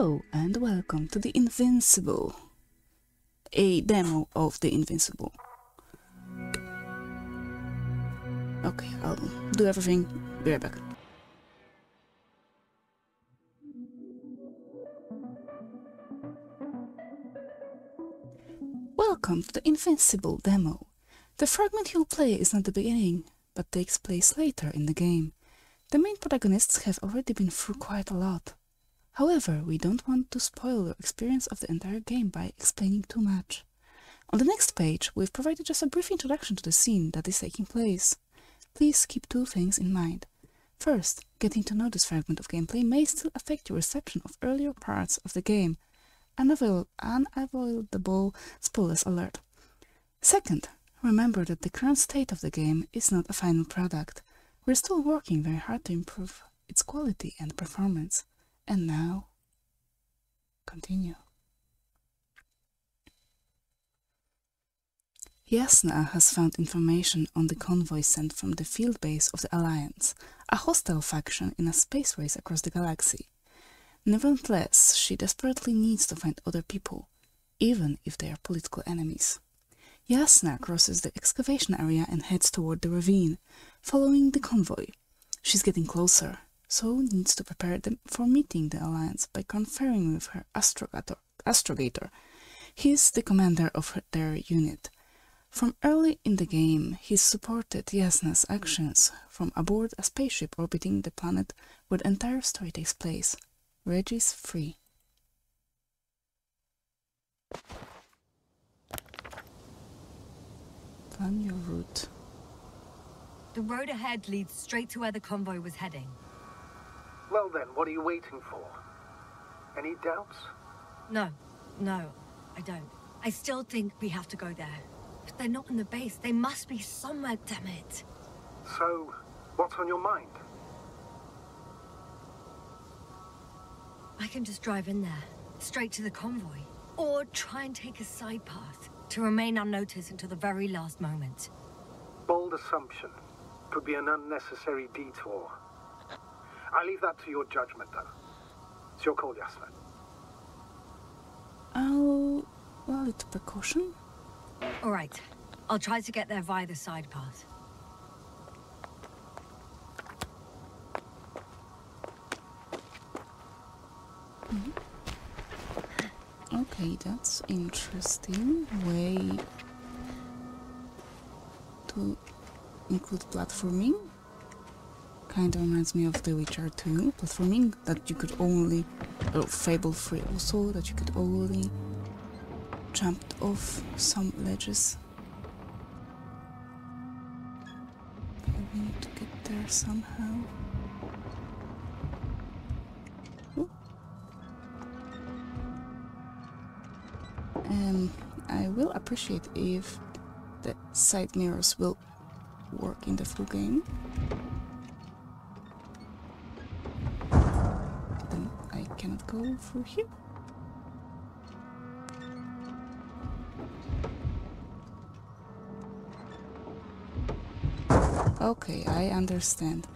Hello and welcome to the Invincible, a demo of the Invincible. Okay, I'll do everything. Be right back. Welcome to the Invincible demo. The fragment you'll play is not the beginning, but takes place later in the game. The main protagonists have already been through quite a lot. However, we don't want to spoil your experience of the entire game by explaining too much. On the next page, we've provided just a brief introduction to the scene that is taking place. Please keep two things in mind. First, getting to know this fragment of gameplay may still affect your reception of earlier parts of the game. Unavoid unavoidable spoilers alert. Second, remember that the current state of the game is not a final product. We're still working very hard to improve its quality and performance. And now, continue. Yasna has found information on the convoy sent from the field base of the Alliance, a hostile faction in a space race across the galaxy. Nevertheless, she desperately needs to find other people, even if they are political enemies. Yasna crosses the excavation area and heads toward the ravine, following the convoy. She's getting closer, so needs to prepare them for meeting the Alliance by conferring with her astrogator. astrogator. He is the commander of her, their unit. From early in the game, he supported Yasna's actions from aboard a spaceship orbiting the planet where the entire story takes place, Regis III. Plan your route. The road ahead leads straight to where the convoy was heading. Well then, what are you waiting for? Any doubts? No, no, I don't. I still think we have to go there. If they're not in the base, they must be somewhere, damn it. So, what's on your mind? I can just drive in there, straight to the convoy. Or try and take a side path, to remain unnoticed until the very last moment. Bold assumption. Could be an unnecessary detour. I leave that to your judgment, though. It's your call, Yasna. I'll... well, it's a precaution. All right, I'll try to get there via the side path. Mm-hmm. Okay, that's interesting way to include platforming. Kind of reminds me of The Witcher 2 platforming that you could only, or Fable 3 also, that you could only jump off some ledges. Okay, we need to get there somehow. Ooh. Um, I will appreciate if the side mirrors will work in the full game. Go through here. Okay, I understand.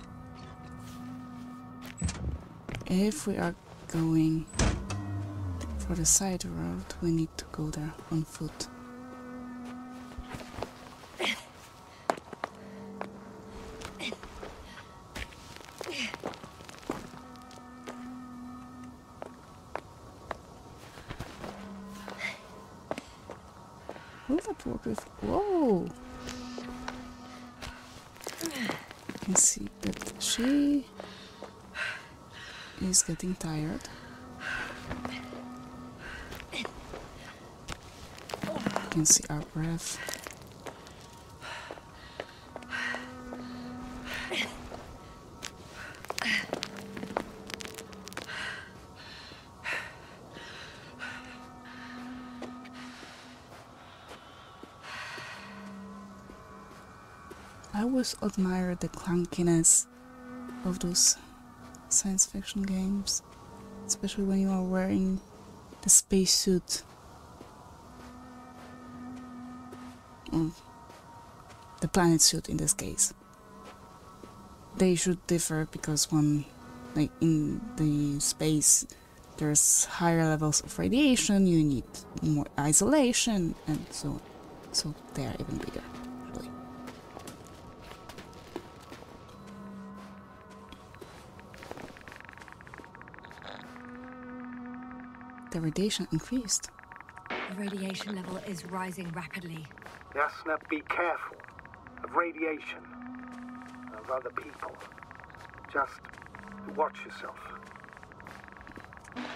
If we are going for the side road, we need to go there on foot. Getting tired. You can see our breath. I always admire the clunkiness of those science fiction games, especially when you are wearing the spacesuit. Or the planet suit in this case. They should differ because one, like in the space, there's higher levels of radiation, you need more isolation, and so on. So they are even bigger, The radiation increased. The radiation level is rising rapidly. Yasna, be careful of radiation, of other people. Just watch yourself.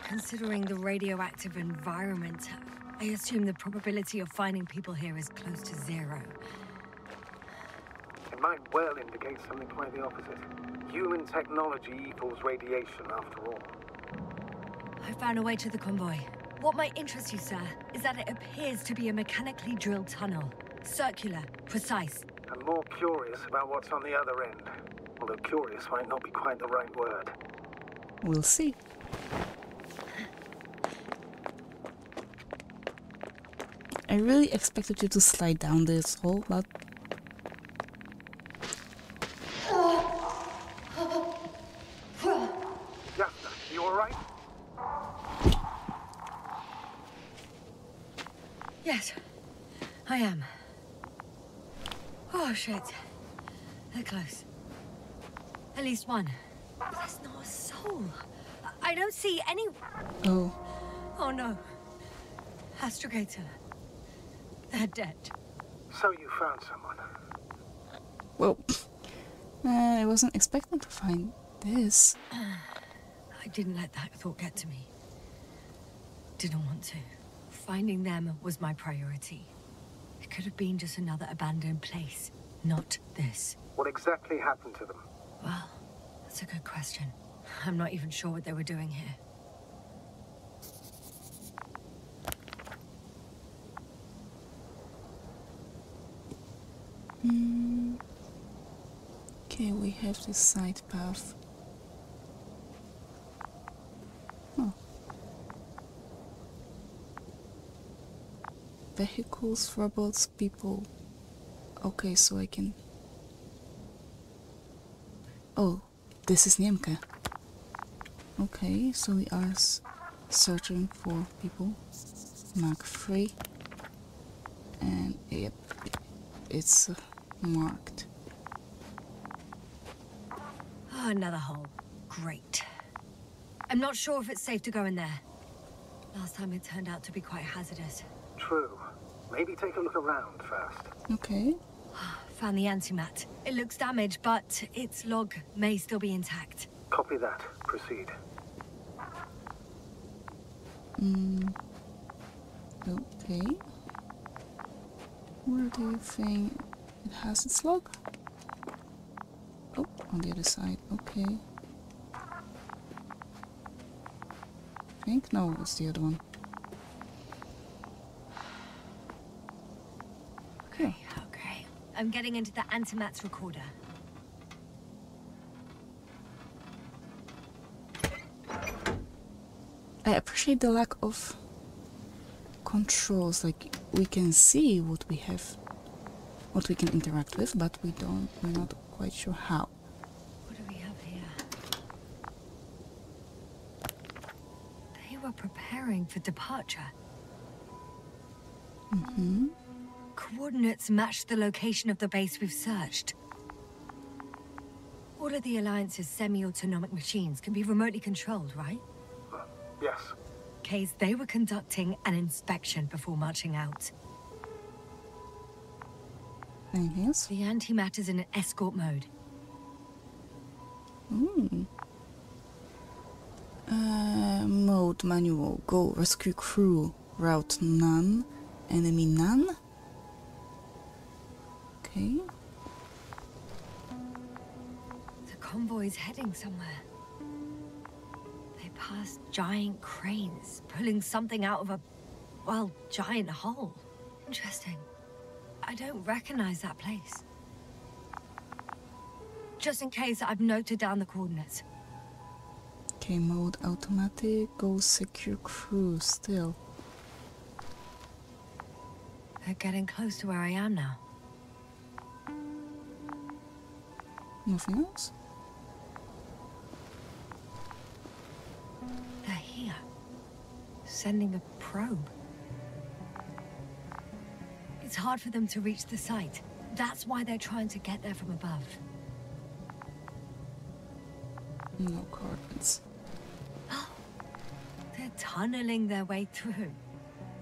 Considering the radioactive environment, I assume the probability of finding people here is close to zero. It might well indicate something quite the opposite. Human technology equals radiation, after all. I found a way to the convoy. What might interest you, sir, is that it appears to be a mechanically drilled tunnel. Circular, precise. I'm more curious about what's on the other end. Although curious might not be quite the right word. We'll see. I really expected you to slide down this hole, but Yasna, you alright? Yes, I am. Oh, shit. They're close. At least one. But there's not a soul. I don't see any... oh, Oh, no. Astrogator. They're dead. So you found someone. well, uh, I wasn't expecting to find this. I didn't let that thought get to me. Didn't want to. Finding them was my priority. It could have been just another abandoned place, not this. What exactly happened to them? Well, that's a good question. I'm not even sure what they were doing here. Okay, we have this side path. Vehicles, robots, people. Okay, so I can. Oh, this is Niemke. Okay, so we are searching for people. Mark 3. And yep, it's uh, marked. Oh, another hole. Great. I'm not sure if it's safe to go in there. Last time it turned out to be quite hazardous. True. Maybe take a look around first. Okay. Found the antimat. It looks damaged, but its log may still be intact. Copy that. Proceed. Mm. Okay. Where do you think it has its log? Oh, on the other side. Okay. I think no, it's the other one. Okay. Okay. I'm getting into the antimat's recorder. I appreciate the lack of controls. Like we can see what we have, what we can interact with, but we don't. We're not quite sure how. What do we have here? They were preparing for departure. Mm-hmm. Coordinates match the location of the base we've searched. All of the Alliance's semi-autonomic machines can be remotely controlled, right? Yes. Case they were conducting an inspection before marching out. Anything else? The antimatter's in an escort mode. Mm. Uh, mode manual. Go rescue crew. Route none. Enemy none. Okay. The convoy's heading somewhere. They passed giant cranes, pulling something out of a, well, giant hole. Interesting. I don't recognize that place. Just in case, I've noted down the coordinates. Okay, mode automatic. Go secure crew still. They're getting close to where I am now. Nothing else? They're here. sending a probe. It's hard for them to reach the site. That's why they're trying to get there from above. No coordinates. Oh, They're tunneling their way through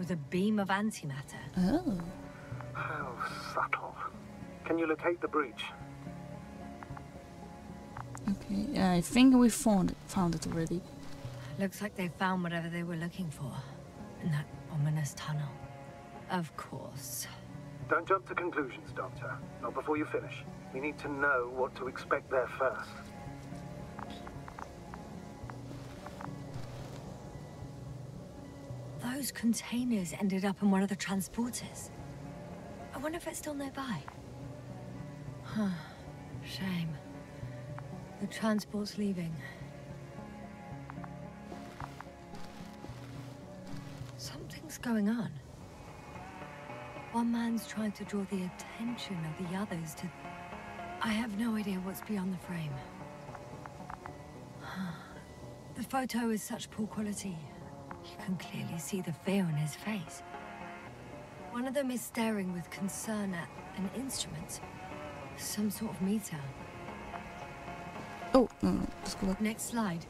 with a beam of antimatter. Oh. How subtle. Can you locate the breach? Okay, yeah, I think we found it, found it already. Looks like they found whatever they were looking for in that ominous tunnel. Of course. Don't jump to conclusions, Doctor. Not before you finish. We need to know what to expect there first. Those containers ended up in one of the transporters. I wonder if it's still nearby. Huh. Shame. The transport's leaving. Something's going on. One man's trying to draw the attention of the others to... I have no idea what's beyond the frame. The photo is such poor quality. You can clearly see the fear on his face. One of them is staring with concern at an instrument. Some sort of meter. Oh, no, no, let's go back. Next slide.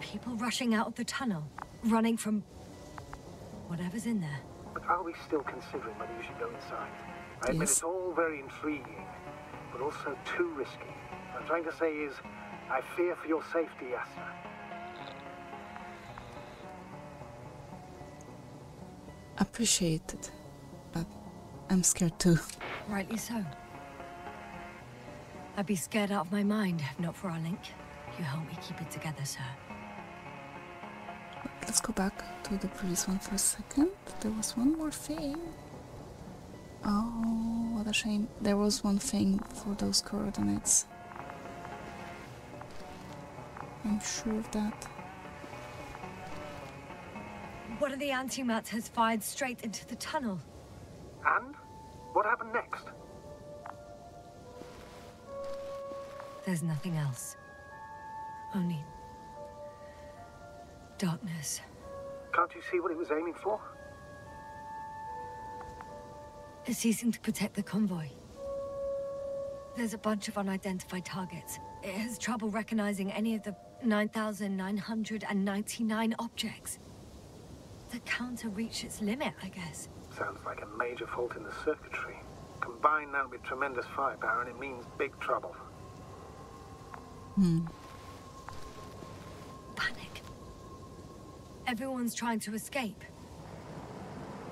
People rushing out of the tunnel, running from whatever's in there. But are we still considering whether you should go inside? I admit Yes. it's all very intriguing, but also too risky. What I'm trying to say is, I fear for your safety, Yasna. Appreciated. But I'm scared too. Rightly so. I'd be scared out of my mind if not for our link. You help me keep it together, sir. Let's go back to the previous one for a second. There was one more thing. Oh, what a shame. There was one thing for those coordinates. I'm sure of that. One of the antimats has fired straight into the tunnel. And? What happened next? There's nothing else. Only... darkness. Can't you see what it was aiming for? It's ceasing to protect the convoy. There's a bunch of unidentified targets. It has trouble recognizing any of the 9,999 objects. The counter reached its limit, I guess. Sounds like a major fault in the circuitry. Combine that with tremendous firepower and it means big trouble. Hmm. Panic. Everyone's trying to escape.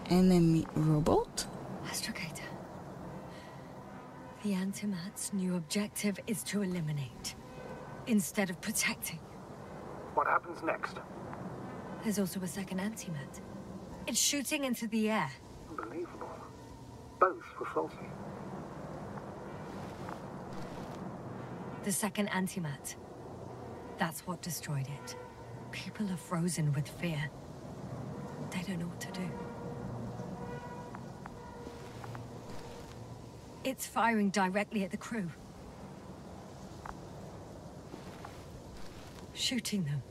Enemy robot? Astrogator. The Antimat's new objective is to eliminate, instead of protecting. What happens next? There's also a second Antimat. It's shooting into the air. Unbelievable. Both were faulty. The second Antimat. That's what destroyed it. People are frozen with fear. They don't know what to do. It's firing directly at the crew. Shooting them.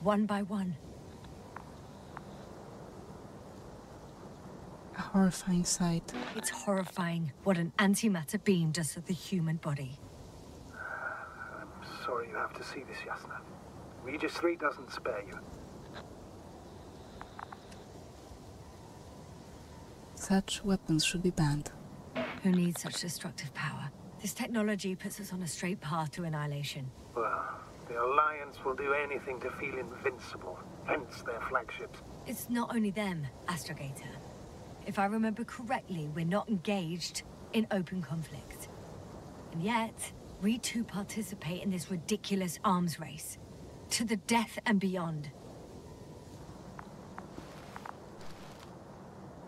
One by one. A horrifying sight. It's horrifying what an antimatter beam does to the human body. I'm sorry you have to see this, Yasna. Regis 3 doesn't spare you. Such weapons should be banned. Who needs such destructive power? This technology puts us on a straight path to annihilation. Well, the Alliance will do anything to feel invincible, hence their flagships. It's not only them, Astrogator. If I remember correctly, we're not engaged in open conflict. And yet, we too participate in this ridiculous arms race. To the death and beyond.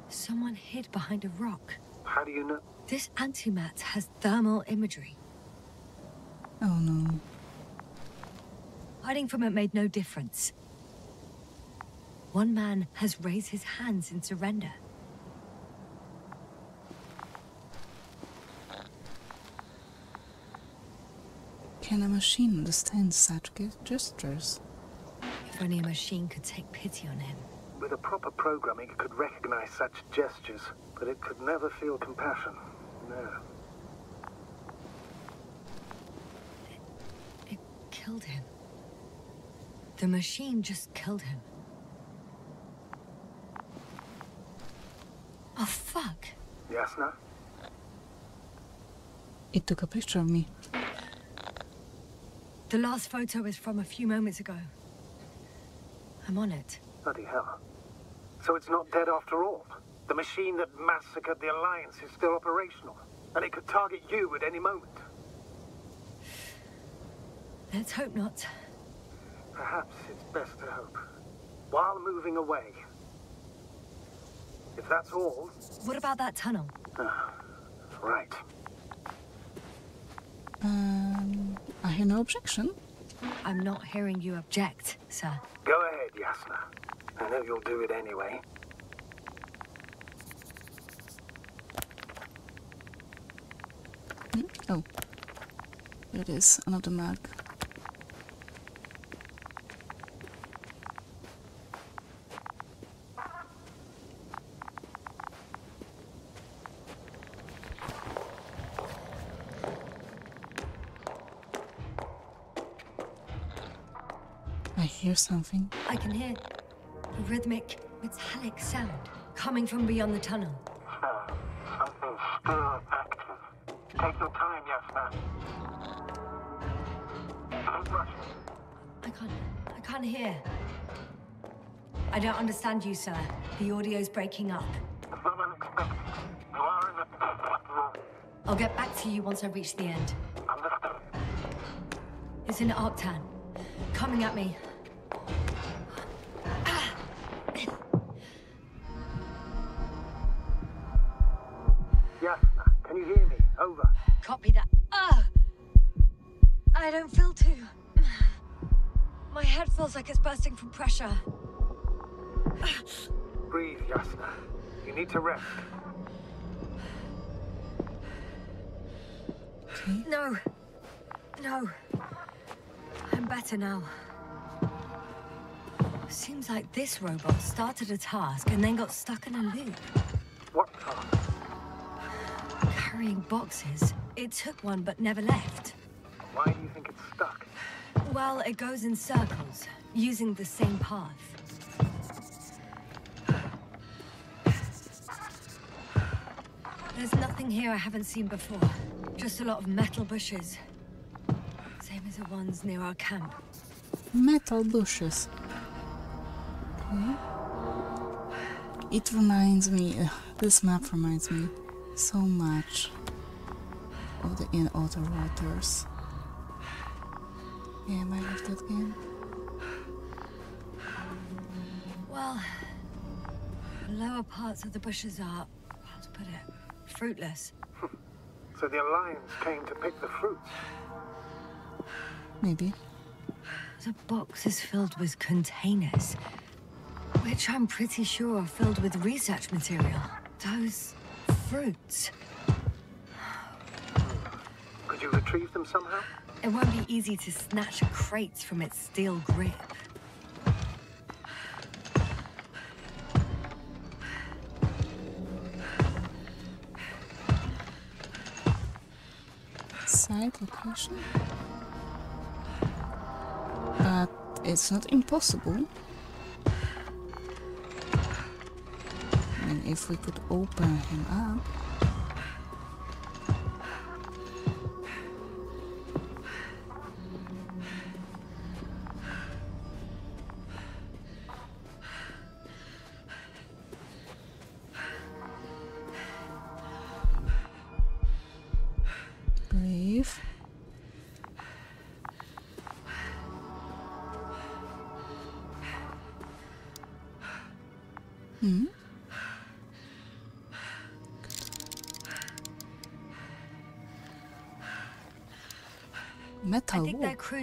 Someone hid behind a rock. How do you know? This antimat has thermal imagery. Oh no. Hiding from it made no difference. One man has raised his hands in surrender. Can a machine understand such gestures? If only a machine could take pity on him. With a proper programming, it could recognize such gestures, but it could never feel compassion. No. It killed him. The machine just killed him. Oh, fuck. Yasna? It took a picture of me. The last photo is from a few moments ago. I'm on it. Bloody hell. So it's not dead after all. The machine that massacred the Alliance is still operational. And it could target you at any moment. Let's hope not. Perhaps it's best to hope. While moving away. If that's all, What about that tunnel? right. Um, I hear no objection. I'm not hearing you object, sir. Go ahead, Yasna. I know you'll do it anyway. Hmm? Oh. There it is, another mag. I hear something. I can hear a rhythmic, metallic sound coming from beyond the tunnel. Something's still active. Take your time, Yasna. Don't rush. I can't. I can't hear. I don't understand you, sir. The audio's breaking up. It's not unexpected. You are in the after all. I'll get back to you once I reach the end. Understood. It's in Arctan. Coming at me. From pressure. Breathe, Yasna. You need to rest. No. No. I'm better now. Seems like this robot started a task and then got stuck in a loop. What task? Carrying boxes. It took one but never left. Why do you think it's stuck? Well, it goes in circles, using the same path. There's nothing here I haven't seen before. Just a lot of metal bushes. Same as the ones near our camp. Metal bushes. Okay. It reminds me, uh, this map reminds me so much of the In Outer Waters. Yeah, I love that game. The lower parts of the bushes are, how to put it, fruitless. So the Alliance came to pick the fruits. Maybe. The box is filled with containers, which I'm pretty sure are filled with research material. Those fruits. Could you retrieve them somehow? It won't be easy to snatch a crate from its steel grip. Location. But it's not impossible. I mean, if we could open him up.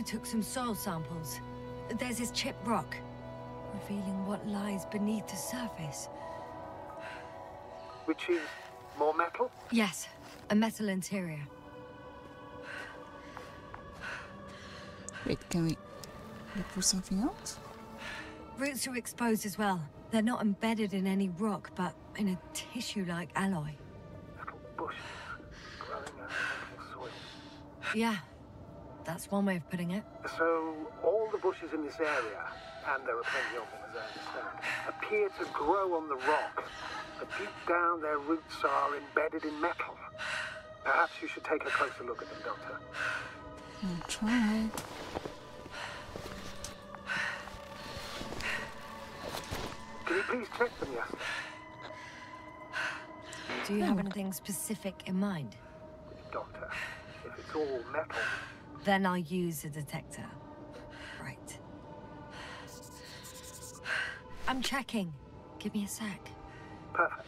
Think wall. their crew took some soil samples. There's this chipped rock, revealing what lies beneath the surface. Which is more metal? Yes, a metal interior. Wait, can we look for something else? Roots are exposed as well. They're not embedded in any rock, but in a tissue-like alloy. Little bushes growing out of the soil. Yeah, that's one way of putting it. So, all the bushes in this area, and there are plenty of them as I understand, appear to grow on the rock, but deep down their roots are embedded in metal. Perhaps you should take a closer look at them, Doctor. I'll try. Can you please check them, Yasna? Do you have anything specific in mind? Doctor, if it's all metal, Then I'll use the detector. Right. I'm checking. Give me a sec. perfect.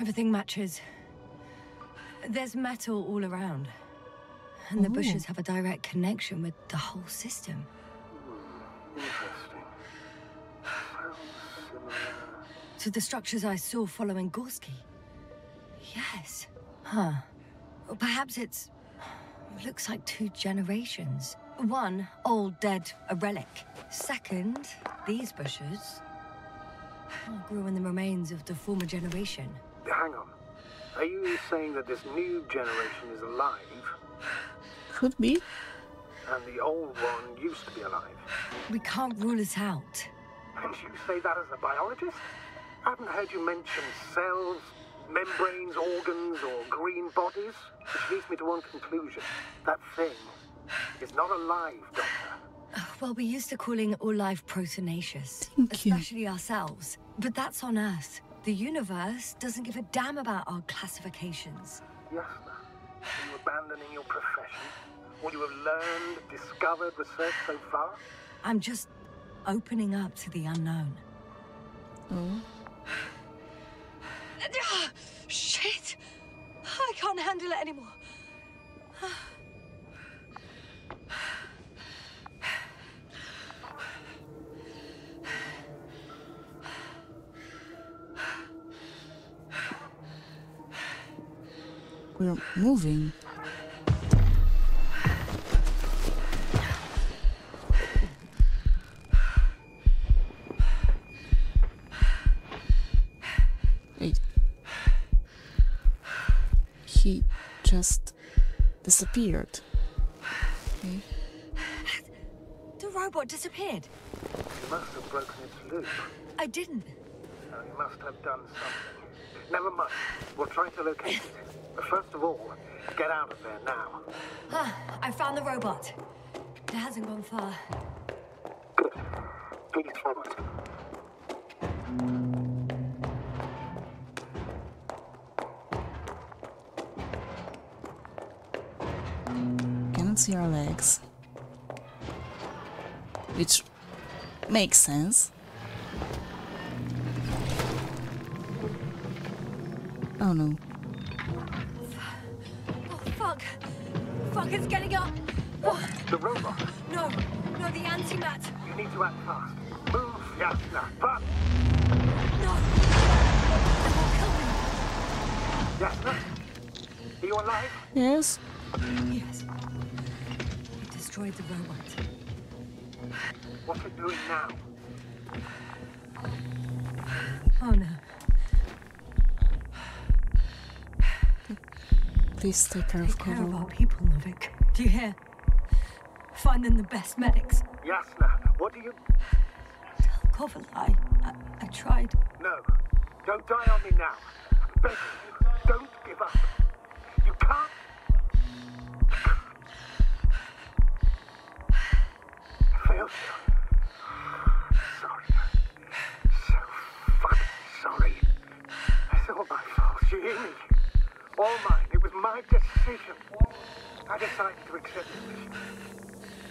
Everything matches. There's metal all around. And the bushes have a direct connection with the whole system. To the structures I saw following Gorski. Yes. Huh. Or perhaps it's... Looks like two generations. One, old, dead, a relic. Second, these bushes... grew in the remains of the former generation. Hang on. Are you saying that this new generation is alive, Could be. and the old one used to be alive? We can't rule it out. And you say that as a biologist? I haven't heard you mention cells, membranes, organs, or green bodies, which leads me to one conclusion. That thing is not alive, Doctor. Well, we're used to calling all life proteinaceous, Thank you. especially ourselves. But that's on us. The universe doesn't give a damn about our classifications. Yasna, are you abandoning your profession? What you have learned, discovered, researched so far? I'm just opening up to the unknown. Oh. Shit! I can't handle it anymore. We're moving. Just disappeared. Okay. The robot disappeared. You must have broken its loop. I didn't. Now, you must have done something. Never mind. We'll try to locate it. But first of all, get out of there now. Ah, I found the robot. It hasn't gone far. Good. Please forward. Cannot see our legs. Which makes sense. Oh no. Oh, fuck. Fuck, it's getting up. Oh, The robot. no, no, the antimat. You need to act fast. Move, Yasna. Fast. No. It won't kill me. Yasna? Are you alive? Yes. Yes. It destroyed the robot. What's it doing now? Oh no. Please take care of Take care of our people, Novik. Do you hear? Find them the best medics. Yasna, what do you... Tell Koval I, I, I tried. No. Don't die on me now. I'm you. Don't give up. All my fault. You hear me? All mine. It was my decision. I decided to accept this mission.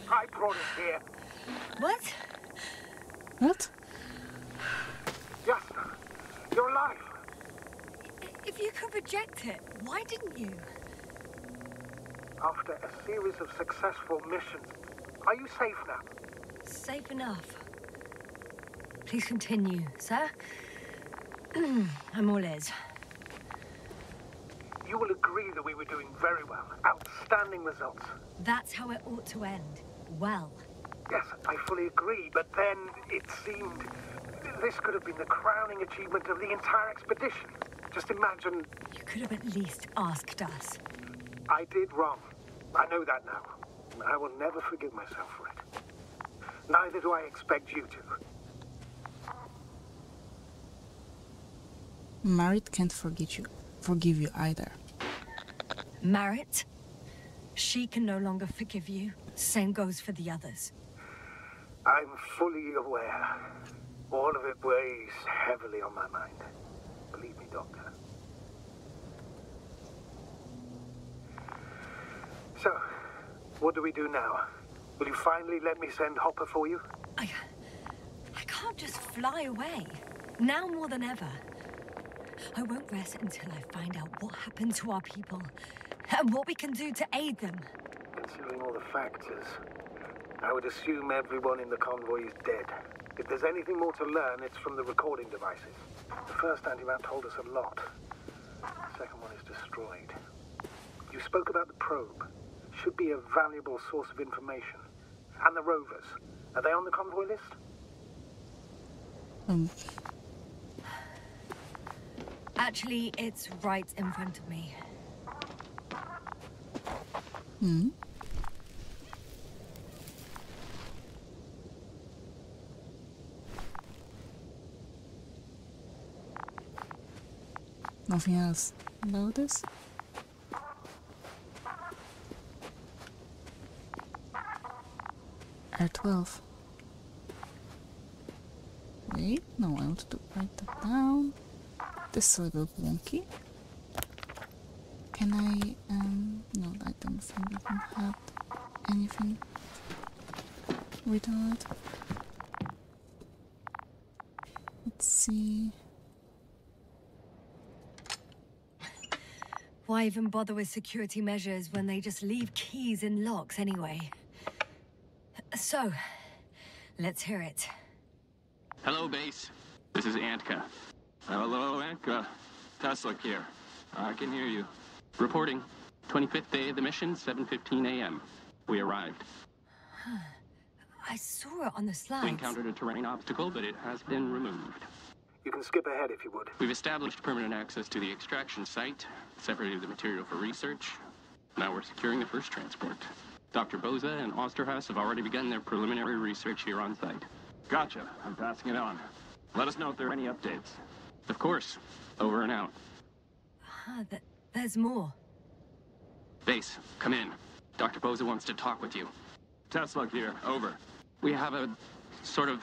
I brought it here. What? What? Yasna, you're alive. If you could reject it, why didn't you? After a series of successful missions, are you safe now? Safe enough. Please continue, sir. I'm all ears. You will agree that we were doing very well. Outstanding. outstanding results. That's how it ought to end. Well. Yes, I fully agree, but then it seemed this could have been the crowning achievement of the entire expedition. Just imagine. You could have at least asked us. I did wrong. I know that now. I will never forgive myself for it. Neither do I expect you to. Marit can't forget you, forgive you either. Marit? She can no longer forgive you. Same goes for the others. I'm fully aware. All of it weighs heavily on my mind. Believe me, Doctor. So, what do we do now? Will you finally let me send Hopper for you? I... I can't just fly away. Now more than ever. I won't rest until I find out what happened to our people and what we can do to aid them. Considering all the factors, I would assume everyone in the convoy is dead. If there's anything more to learn, it's from the recording devices. The first antimat told us a lot. The second one is destroyed. You spoke about the probe. Should be a valuable source of information. And the rovers. Are they on the convoy list? Um, Actually, it's right in front of me. hmm? Nothing else about this? R12. Wait, no, I want to write that down. This is a little wonky. Can I, um, no, I don't think we can have anything written on it. Let's see. Why even bother with security measures when they just leave keys in locks anyway? So, let's hear it. Hello, base. This is Antka. Uh, hello, Antka. Tesla here. I can hear you. Reporting. 25th day of the mission, 7.15 a.m. We arrived. I saw it on the slides. We encountered a terrain obstacle, but it has been removed. You can skip ahead if you would. We've established permanent access to the extraction site, separated the material for research. Now we're securing the first transport. Dr. Boza and Osterhaus have already begun their preliminary research here on site. Gotcha. I'm passing it on. Let us know if there are any updates. Of course. Over and out. Ah, th there's more. Base, come in. Dr. Boza wants to talk with you. Tesla here. Over. We have a sort of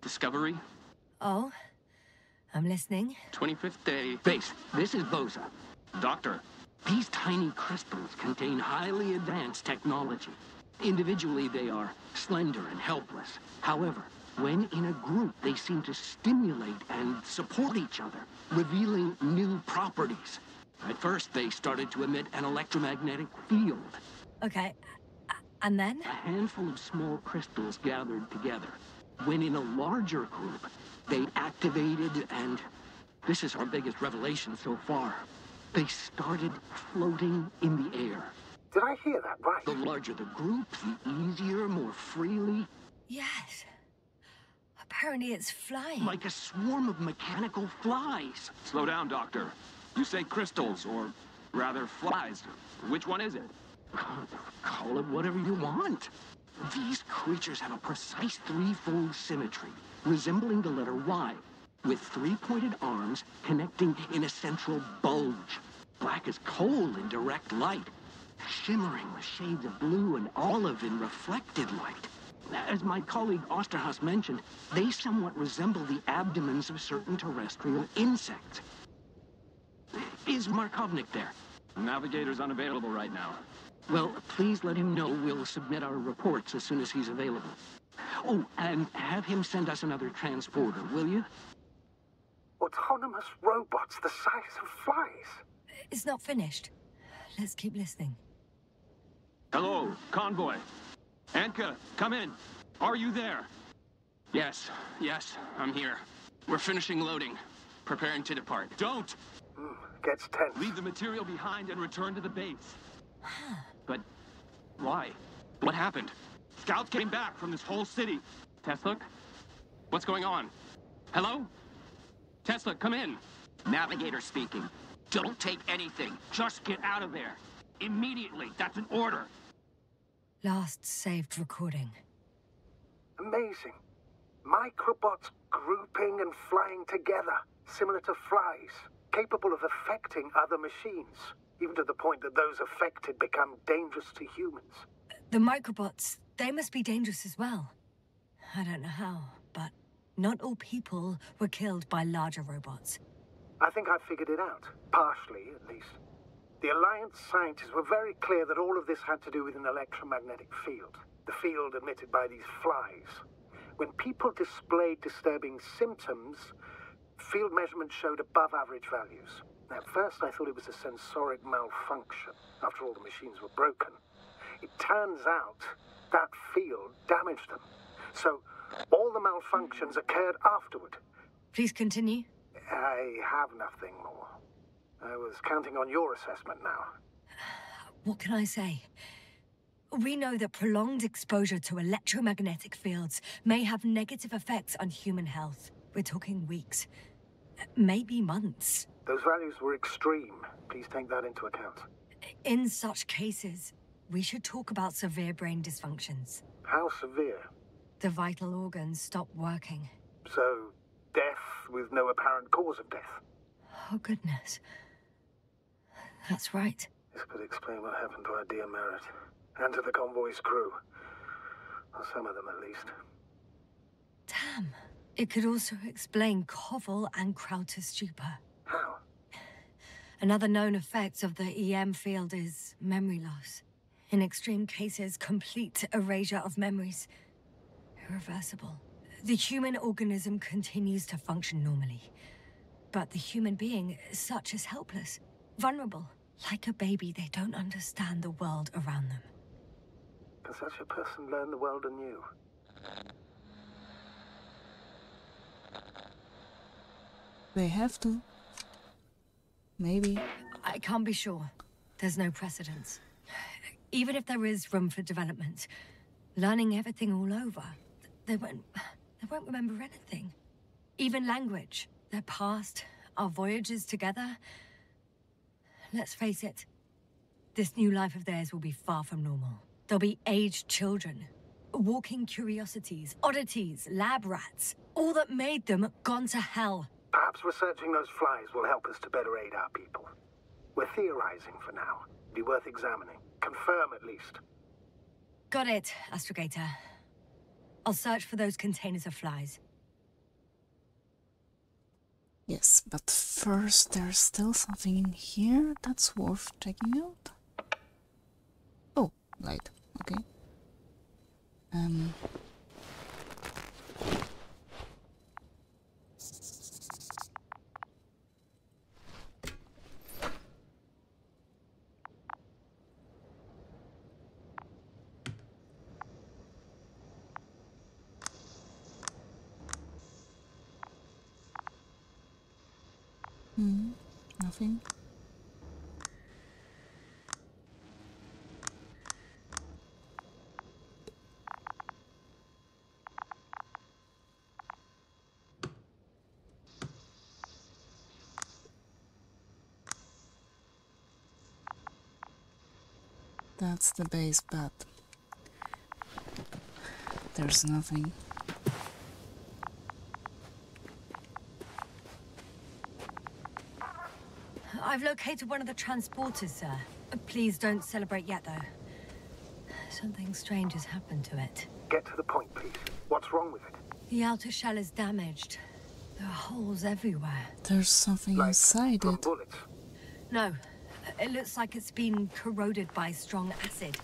discovery. Oh? I'm listening. 25th day. Base, this is Boza. Doctor. These tiny crystals contain highly advanced technology. Individually, they are slender and helpless. However, when in a group, they seem to stimulate and support each other, revealing new properties. At first, they started to emit an electromagnetic field. Okay. And then? A handful of small crystals gathered together. When in a larger group, they activated and... This is our biggest revelation so far. They started floating in the air. Did I hear that right? The larger the group, the easier, more freely, Yes. Apparently it's flying. like a swarm of mechanical flies. Slow down, Doctor. You say crystals, or rather flies. Which one is it? Call it whatever you want. These creatures have a precise threefold symmetry, resembling the letter Y, with three-pointed arms connecting in a central bulge. Black as coal in direct light, shimmering with shades of blue and olive in reflected light. As my colleague Osterhaus mentioned, they somewhat resemble the abdomens of certain terrestrial insects. Is Markovnik there? Navigator's unavailable right now. Well, please let him know we'll submit our reports as soon as he's available. Oh, and have him send us another transporter, will you? Autonomous robots the size of flies. It's not finished. Let's keep listening. Hello, convoy. Anka, come in. Are you there? Yes, yes, I'm here. We're finishing loading. Preparing to depart. Don't! Hmm, gets tense. Leave the material behind and return to the base. But why? What happened? Scouts came back from this whole city. Tesla? What's going on? Hello? Tesla, come in. Navigator speaking. Don't take anything. Just get out of there. Immediately. That's an order. Last saved recording. Amazing. Microbots grouping and flying together, similar to flies, capable of affecting other machines, even to the point that those affected become dangerous to humans. The microbots, they must be dangerous as well. I don't know how, but not all people were killed by larger robots. I think I've figured it out, partially at least. The Alliance scientists were very clear that all of this had to do with an electromagnetic field, the field emitted by these flies. When people displayed disturbing symptoms, field measurements showed above average values. At first, I thought it was a sensoric malfunction. After all, the machines were broken. It turns out that field damaged them. So, all the malfunctions occurred afterward. Please continue. I have nothing more. I was counting on your assessment now. What can I say? We know that prolonged exposure to electromagnetic fields may have negative effects on human health. We're talking weeks, maybe months. Those values were extreme. Please take that into account. In such cases, we should talk about severe brain dysfunctions. How severe? The vital organs stop working. So, death with no apparent cause of death. Oh, goodness. That's right. This could explain what happened to our dear Merritt. And to the convoy's crew. Or some of them, at least. Damn. It could also explain Koval and Krauter's stupor. How? Another known effect of the EM field is memory loss. In extreme cases, complete erasure of memories. Irreversible. The human organism continues to function normally. But the human being, such is helpless, vulnerable. Like a baby, they don't understand the world around them. Can such a person learn the world anew? They have to. Maybe. I can't be sure. There's no precedence. Even if there is room for development, learning everything all over, they won't. They won't remember anything. Even language, their past, our voyages together. Let's face it, this new life of theirs will be far from normal. They'll be aged children, walking curiosities, oddities, lab rats, all that made them gone to hell. Perhaps researching those flies will help us to better aid our people. We're theorizing for now. Be worth examining. Confirm at least. Got it, Astrogator. I'll search for those containers of flies. Yes, but first there's still something in here that's worth checking out. Oh, light. Okay. Um. Hmm, nothing. That's the base, but there's nothing. I've located one of the transporters, sir. Please don't celebrate yet, though. Something strange has happened to it. Get to the point, please. What's wrong with it? The outer shell is damaged. There are holes everywhere. There's something Like inside from it. bullets. No, it looks like it's been corroded by strong acid.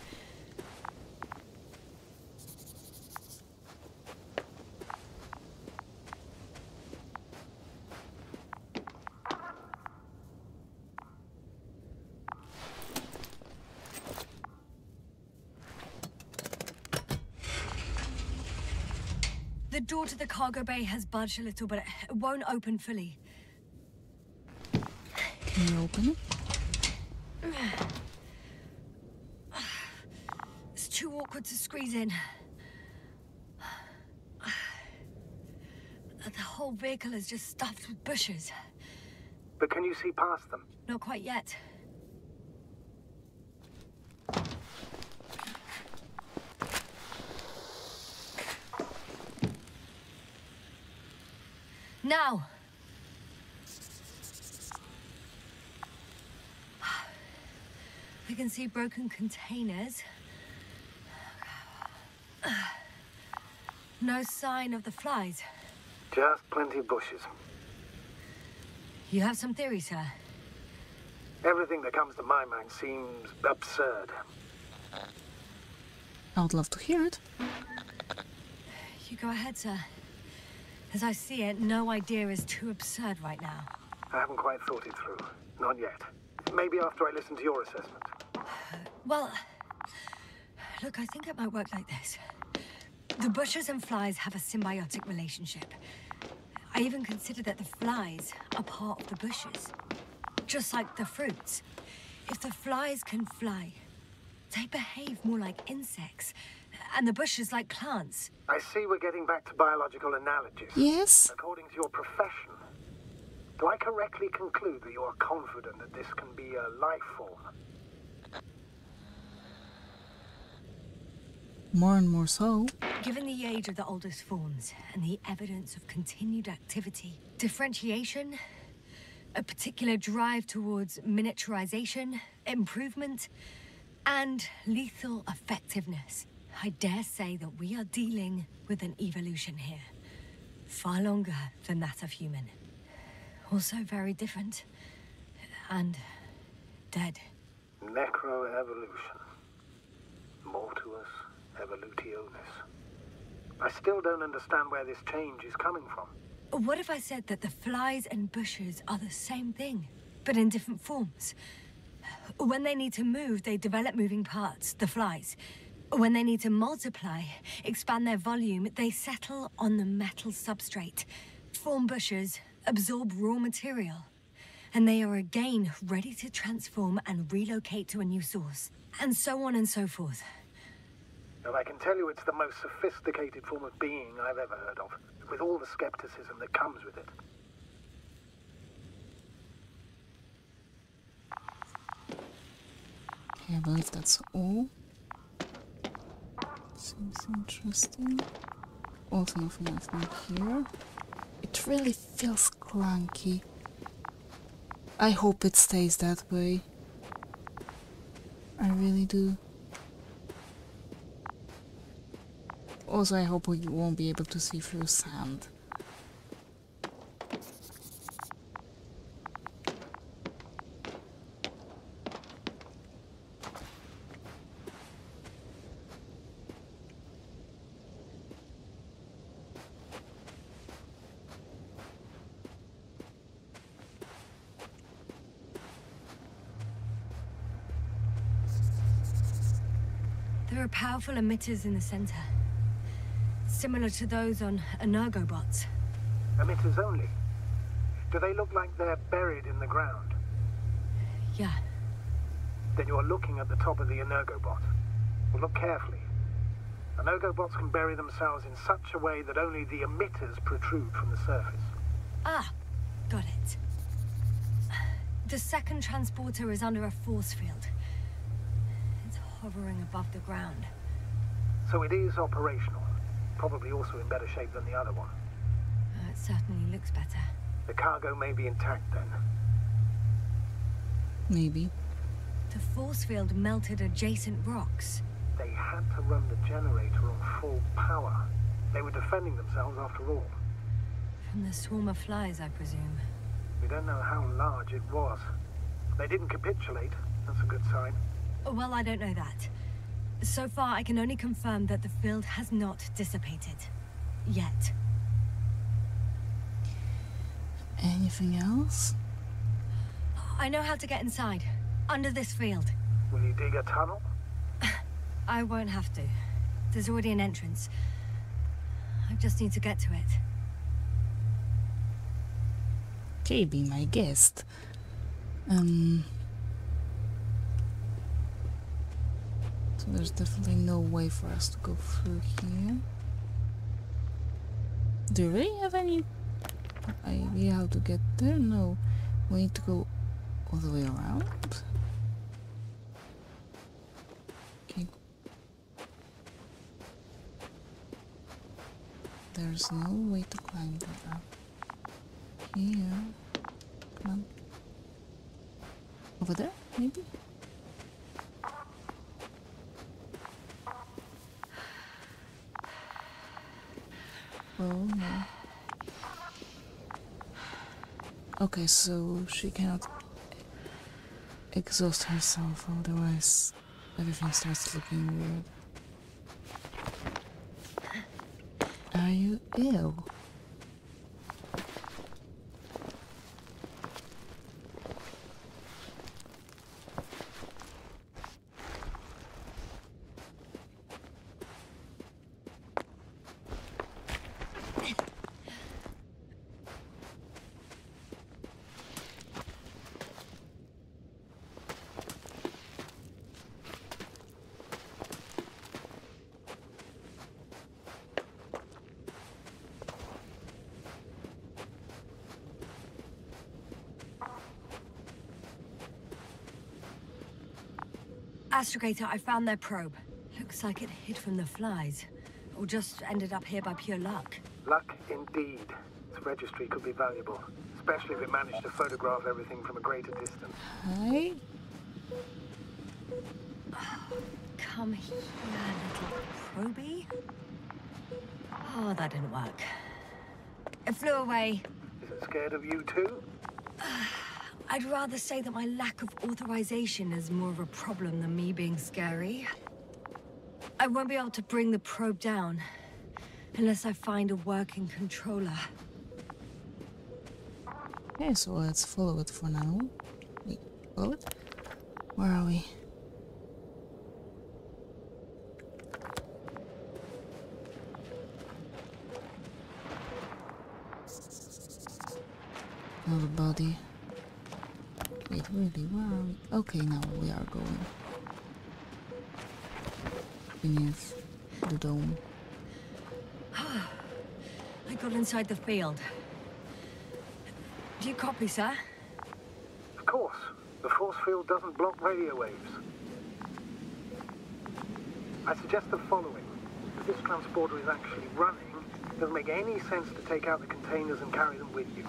The door to the cargo bay has budged a little, but it won't open fully. Can you open it? too in. The whole vehicle is just stuffed with bushes. But can you see past them? Not quite yet. Now! I can see broken containers. No sign of the flies. Just plenty of bushes. You have some theory, sir? Everything that comes to my mind seems absurd. I would love to hear it. You go ahead, sir. As I see it, no idea is too absurd right now. I haven't quite thought it through. Not yet. Maybe after I listen to your assessment. Well, look, I think it might work like this. The bushes and flies have a symbiotic relationship. I even consider that the flies are part of the bushes. Just like the fruits. If the flies can fly, they behave more like insects, and the bushes like plants. I see we're getting back to biological analogies. Yes? According to your profession, do I correctly conclude that you are confident that this can be a life form? More and more so. Given the age of the oldest forms and the evidence of continued activity, differentiation, a particular drive towards miniaturization, improvement, and lethal effectiveness, I dare say that we are dealing with an evolution here. Far longer than that of human. Also very different. And dead. Necroevolution. Mortuus evolutionis. I still don't understand where this change is coming from. What if I said that the flies and bushes are the same thing, but in different forms? When they need to move, they develop moving parts, the flies. When they need to multiply, expand their volume, they settle on the metal substrate, form bushes, absorb raw material. And they are again ready to transform and relocate to a new source. And so on and so forth. And I can tell you it's the most sophisticated form of being I've ever heard of, with all the skepticism that comes with it. Okay, I believe that's all. Seems interesting. Also nothing else in here. It really feels clunky. I hope it stays that way. I really do. Also, I hope we won't be able to see through sand. There are powerful emitters in the center. Similar to those on Energobots. Emitters only. Do they look like they're buried in the ground? Yeah, Then you're looking at the top of the Energobot. Well, look carefully. Energobots can bury themselves in such a way that only the emitters protrude from the surface. Ah, got it. The second transporter is under a force field. It's hovering above the ground. So it is operational. Probably also in better shape than the other one. Uh, it certainly looks better. The cargo may be intact then. Maybe. The force field melted adjacent rocks. They had to run the generator on full power. They were defending themselves after all. From the swarm of flies, I presume. We don't know how large it was. They didn't capitulate. That's a good sign. Well, I don't know that. So far, I can only confirm that the field has not dissipated. Yet. Anything else? I know how to get inside. Under this field. Will you dig a tunnel? I won't have to. There's already an entrance. I just need to get to it. Okay, be my guest. Um. So there's definitely no way for us to go through here. Do you really have any idea how to get there? No. We need to go all the way around. Okay. There's no way to climb that up. Here. Come on. Over there, maybe? Oh no. Okay, so she cannot exhaust herself, otherwise everything starts looking weird. Are you ill? Astrogator, I found their probe. Looks like it hid from the flies. Or just ended up here by pure luck. Luck indeed. Its registry could be valuable, especially if it managed to photograph everything from a greater distance. Hi. Come here, little probie. Oh, that didn't work. It flew away. Is it scared of you too? I'd rather say that my lack of authorization is more of a problem than me being scary. I won't be able to bring the probe down unless I find a working controller. Okay, so let's follow it for now. Wait, follow it? Where are we? Another body. Wait, really? Where are we? Okay, now we are going. Beneath the dome. I got inside the field. Do you copy, sir? Of course. The force field doesn't block radio waves. I suggest the following. If this transporter is actually running, it doesn't make any sense to take out the containers and carry them with you.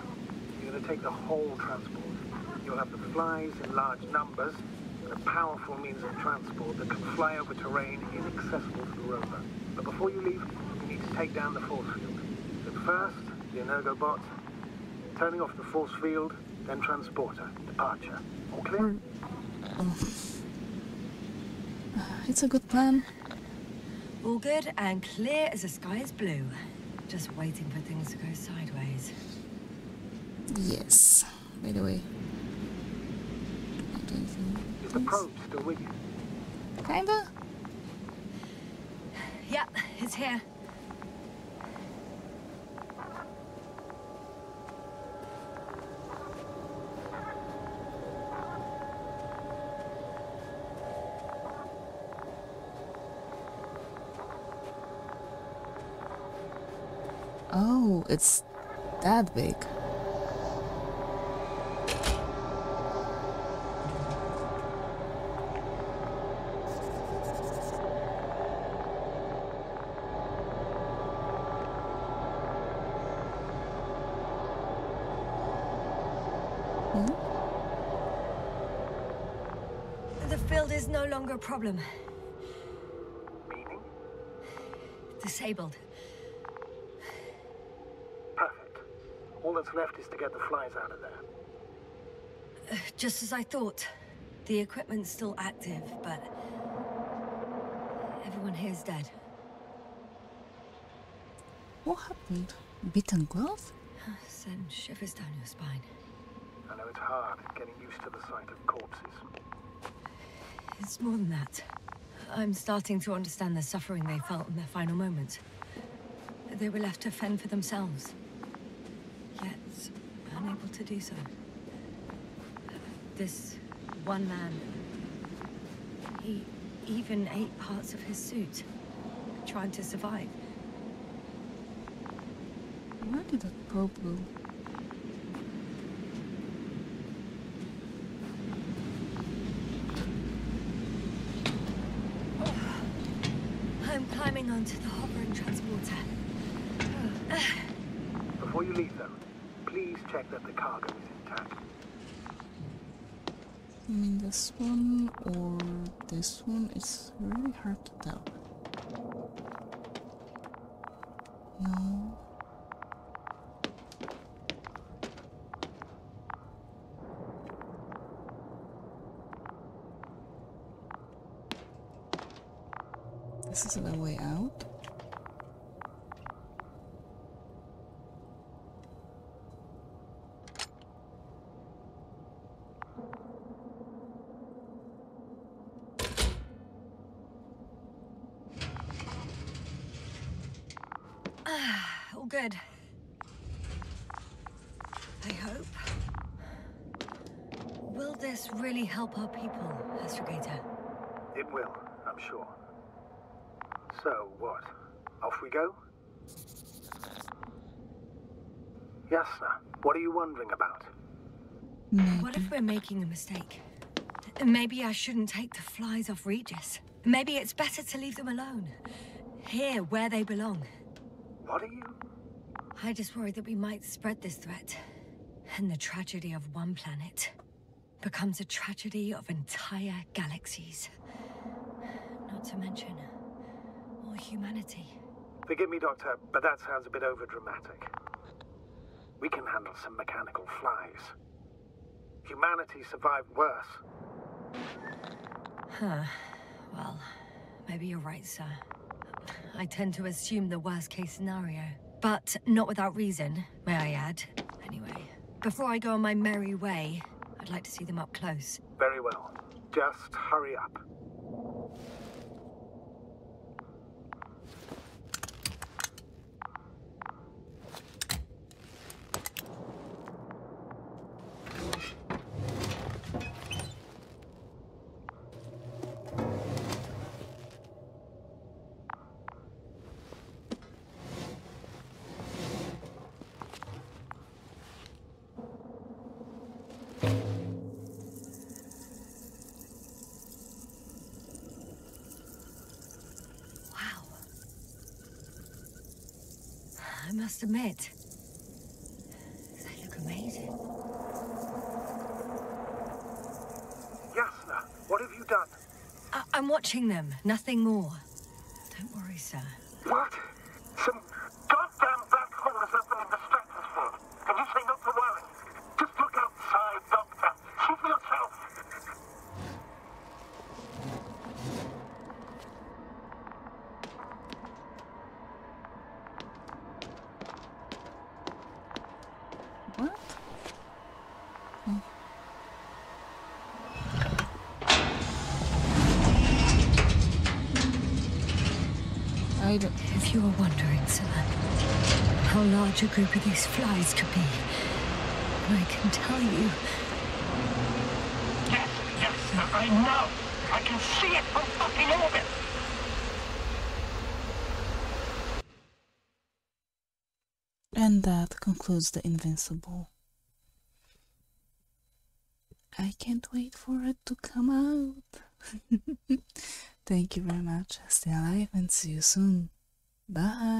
You're going to take the whole transport. You'll have the flies in large numbers, and a powerful means of transport that can fly over terrain inaccessible to the rover. But before you leave, you need to take down the force field. So first, the Energobot, turning off the force field, then transporter, departure. All clear? Uh, it's a good plan. All good and clear as the sky is blue. Just waiting for things to go sideways. Yes. By the way. Not the else? still with you? Kinda. Yep, it's here. Oh, it's that big. The field is no longer a problem. Meaning? Disabled. Perfect. All that's left is to get the flies out of there. Uh, just as I thought. The equipment's still active, but... Everyone here's dead. What happened? Bitten glove? Send shivers down your spine. I know it's hard getting used to the sight of corpses. It's more than that. I'm starting to understand the suffering they felt in their final moments. They were left to fend for themselves. Yet, unable to do so. This one man, he even ate parts of his suit, trying to survive. Where did that probe go? I'm climbing onto the hovering transporter. Before you leave, though, please check that the cargo is intact. You mean this one or this one? It's really hard to tell. No. This is the way out. All good. I hope. Will this really help our people, Astrogator? It will, I'm sure. So, what? Off we go? Yasna, what are you wondering about? What if we're making a mistake? Maybe I shouldn't take the flies off Regis. Maybe it's better to leave them alone. Here, where they belong. What are you? I just worry that we might spread this threat. And the tragedy of one planet becomes a tragedy of entire galaxies. Not to mention all humanity. Forgive me, Doctor, but that sounds a bit overdramatic. We can handle some mechanical flies. Humanity survived worse. Huh. Well, maybe you're right, sir. I tend to assume the worst case scenario. But not without reason, may I add. Anyway, before I go on my merry way, I'd like to see them up close. Very well. Just hurry up. Must admit, they look amazing. Yasna, what have you done? I I'm watching them, nothing more. Don't worry, sir. What? Some goddamn black hole has opened in the stratosphere. And you say not to worry. Just look outside, Doctor. See for yourself. What? Oh. I don't. If you were wondering, sir, how large a group of these flies could be, I can tell you, Yes, yes, I know. I can see it from fucking orbit. And that concludes the Invincible. I can't wait for it to come out. Thank you very much. Stay alive and see you soon. Bye.